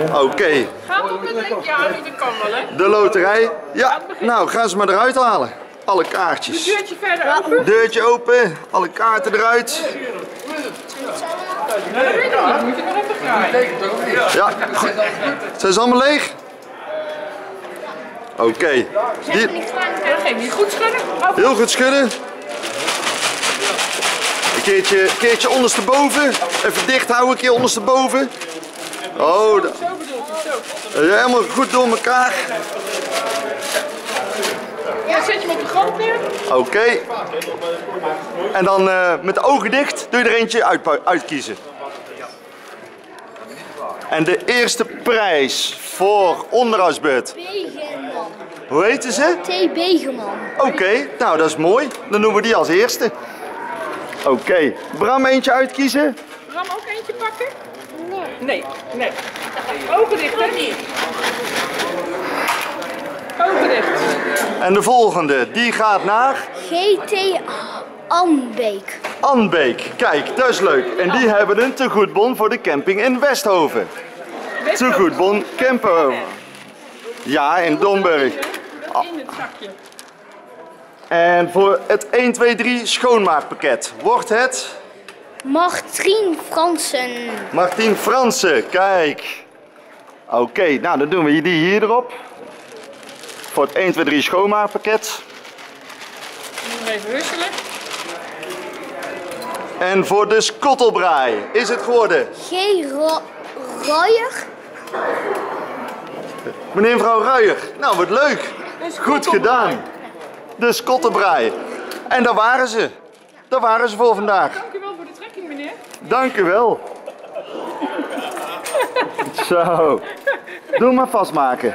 Oké, Gaat op met een ja, dat kan wel hè. de loterij. Ja, nou gaan ze maar eruit halen. Alle kaartjes. Deurtje verder open. Deurtje open, alle kaarten eruit. Ja, goed. zijn ze allemaal leeg? Oké, die, geef niet goed schudden. Heel goed schudden. Een keertje, keertje ondersteboven. Even dicht houden, een keer ondersteboven. Oh, da- zo bedoelt hij, zo. helemaal goed door elkaar. Ja, zet je hem op de grond neer. Oké. En dan eh, met de ogen dicht doe je er eentje uit, uitkiezen. En de eerste prijs voor onderhoudsbeurt. Begeman. Hoe heette ze? T. Begeman. Oké, nou dat is mooi. Dan noemen we die als eerste. Oké, Bram eentje uitkiezen. Ram ook eentje pakken? Nee. Nee, nee. Ogen dicht, hè? Ogen dicht. En de volgende, die gaat naar GT Anbeek. Anbeek. Kijk, dat is leuk. En die hebben een tegoedbon voor de camping in Westhoven. Tegoedbon Camperhoven. Ja, in Domburg. In het zakje. En voor het 1, 2, 3 schoonmaakpakket wordt het Martien Fransen. Martien Fransen. Kijk. Oké, nou dan doen we die hier erop. Voor het 1, 2, 3 schoonmaakpakket. Even wisselen. En voor de skottelbraai is het geworden. G. Ro Royer. Meneer en mevrouw Ruijer. Nou, wat leuk. Goed gedaan. De skottelbraai. En daar waren ze. Daar waren ze voor vandaag. Dank u wel voor de trekking, meneer. Dank u wel. Zo. Doe maar vastmaken.